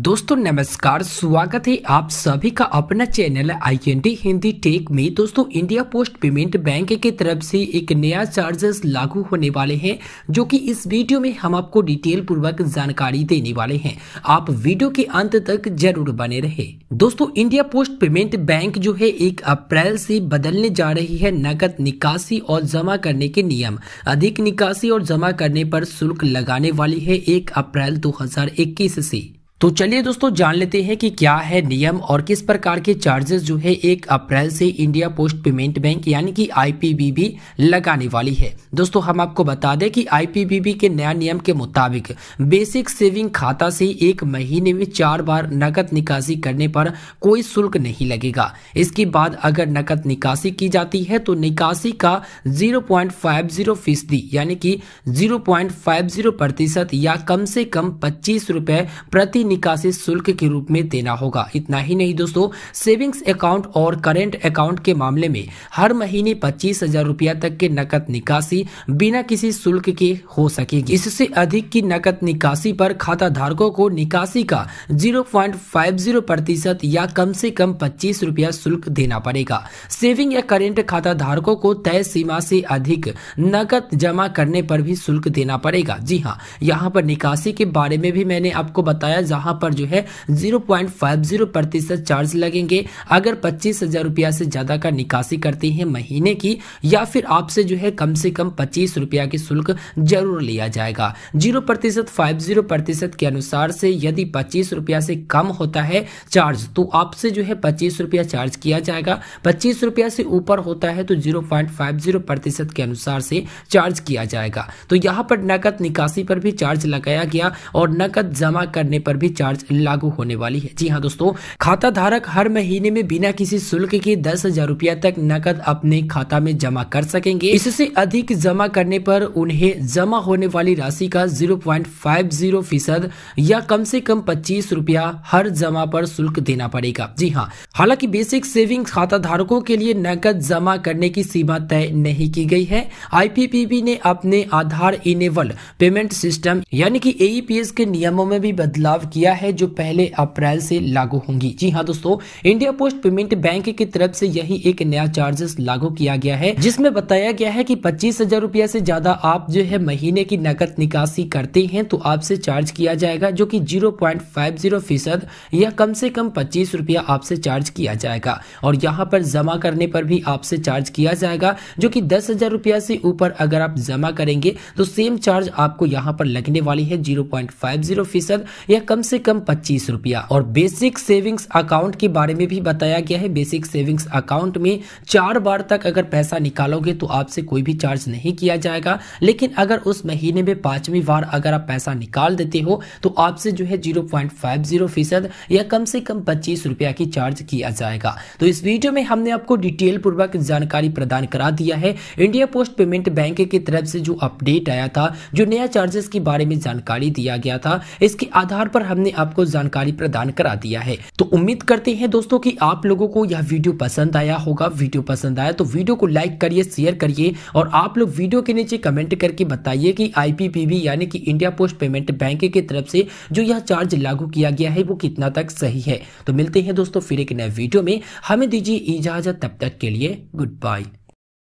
दोस्तों, नमस्कार, स्वागत है आप सभी का अपना चैनल आई हिंदी टेक में। दोस्तों, इंडिया पोस्ट पेमेंट बैंक की तरफ़ से एक नया चार्जेस लागू होने वाले हैं, जो कि इस वीडियो में हम आपको डिटेल पूर्वक जानकारी देने वाले हैं। आप वीडियो के अंत तक ज़रूर बने रहे। दोस्तों, इंडिया पोस्ट पेमेंट बैंक जो है, एक अप्रैल से बदलने जा रही है नकद निकासी और जमा करने के नियम। अधिक निकासी और जमा करने पर शुल्क लगाने वाली है एक अप्रैल दो से। तो चलिए दोस्तों, जान लेते हैं कि क्या है नियम और किस प्रकार के चार्जेस जो है एक अप्रैल से इंडिया पोस्ट पेमेंट बैंक यानी कि आईपीबीबी लगाने वाली है। दोस्तों, हम आपको बता दें कि आईपीबीबी के नया नियम के मुताबिक बेसिक सेविंग खाता से एक महीने में चार बार नकद निकासी करने पर कोई शुल्क नहीं लगेगा। इसके बाद अगर नकद निकासी की जाती है तो निकासी का ज़ीरो फ़ीसदी यानी कि ज़ीरो प्रतिशत या कम से कम पच्चीस प्रति निकासी शुल्क के रूप में देना होगा। इतना ही नहीं दोस्तों, सेविंग्स अकाउंट और करेंट अकाउंट के मामले में हर महीने पच्चीस हज़ार रूपया तक के नकद निकासी बिना किसी शुल्क के हो सकेगी। इससे अधिक की नकद निकासी पर खाता धारकों को निकासी का 0.50 प्रतिशत या कम से कम पच्चीस रूपया शुल्क देना पड़ेगा। सेविंग या करेंट खाता धारकों को तय सीमा से अधिक नकद जमा करने पर भी शुल्क देना पड़ेगा। जी हाँ यहाँ पर निकासी के बारे में भी मैंने आपको बताया, जहाँ पर जो है 0.50 प्रतिशत चार्ज लगेंगे। अगर पच्चीस हज़ार रुपया से ज़्यादा का निकासी करते हैं महीने की, या फिर आपसे जो है कम से कम पच्चीस रुपया की शुल्क ज़रूर लिया जाएगा। ज़ीरो प्रतिशत फाइव ज़ीरो प्रतिशत के अनुसार से यदि पच्चीस रुपया से कम होता है चार्ज तो आपसे जो है पच्चीस रुपया चार्ज किया जाएगा। पच्चीस रुपया से ऊपर होता है तो ज़ीरो पॉइंट फाइव ज़ीरो प्रतिशत के अनुसार से चार्ज किया जाएगा। तो यहाँ पर नकद निकासी पर भी चार्ज लगाया गया और नकद जमा करने पर भी चार्ज लागू होने वाली है। जी हाँ दोस्तों खाता धारक हर महीने में बिना किसी शुल्क के दस हज़ार रूपया तक नकद अपने खाता में जमा कर सकेंगे। इससे अधिक जमा करने पर उन्हें जमा होने वाली राशि का ज़ीरो पॉइंट फाइव ज़ीरो फ़ीसद या कम से कम पच्चीस रूपया हर जमा पर शुल्क देना पड़ेगा। जी हाँ हालाँकि बेसिक सेविंग खाता धारकों के लिए नकद जमा करने की सीमा तय नहीं की गई है। आईपीपीबी ने अपने आधार इनेबल पेमेंट सिस्टम यानी कि एईपीएस के नियमों में भी बदलाव किया है जो पहले अप्रैल से लागू होंगी। जी हाँ दोस्तों, इंडिया पोस्ट पेमेंट बैंक की तरफ़ से यही एक नया चार्जेस लागू किया गया है, जिसमें बताया गया है कि पच्चीस हज़ार रूपया से ज़्यादा आप जो है महीने की नकद निकासी करते हैं तो आपसे चार्ज किया जाएगा, जो कि ज़ीरो पॉइंट फाइव ज़ीरो फ़ीसद या कम से कम पच्चीस रूपया आपसे चार्ज किया जाएगा। और यहाँ पर जमा करने पर भी आपसे चार्ज किया जाएगा, जो कि दस हज़ार रूपया से ऊपर अगर आप जमा करेंगे तो सेम चार्ज आपको यहाँ पर लगने वाली है, ज़ीरो पॉइंट फाइव ज़ीरो फ़ीसद या कम से कम पच्चीस रुपया। और बेसिक सेविंग्स अकाउंट के बारे में भी बताया गया है। बेसिक सेविंग्स अकाउंट में चार बार तक अगर पैसा निकालोगे तो आपसे कोई भी चार्ज नहीं किया जाएगा। लेकिन अगर उस महीने में पांचवी बार अगर आप पैसा निकाल देते हो तो आपसे जो है ज़ीरो पॉइंट फाइव ज़ीरो फ़ीसद या कम से कम पच्चीस रुपया की चार्ज किया जाएगा। तो इस वीडियो में हमने आपको डिटेल पूर्वक जानकारी प्रदान करा दिया है। इंडिया पोस्ट पेमेंट बैंक की तरफ़ से जो अपडेट आया था, जो नया चार्जेस के बारे में जानकारी दिया गया था, इसके आधार पर हमने आपको जानकारी प्रदान करा दिया है। तो उम्मीद करते हैं दोस्तों कि आप लोगों को यह वीडियो पसंद आया होगा। वीडियो पसंद आया तो वीडियो को लाइक करिए, शेयर करिए और आप लोग वीडियो के नीचे कमेंट करके बताइए कि आईपीपीबी यानी कि इंडिया पोस्ट पेमेंट बैंक की तरफ़ से जो यह चार्ज लागू किया गया है, वो कितना तक सही है? तो मिलते हैं दोस्तों फिर एक नए वीडियो में। हमें दीजिए इजाज़त। तब तक के लिए गुड बाय।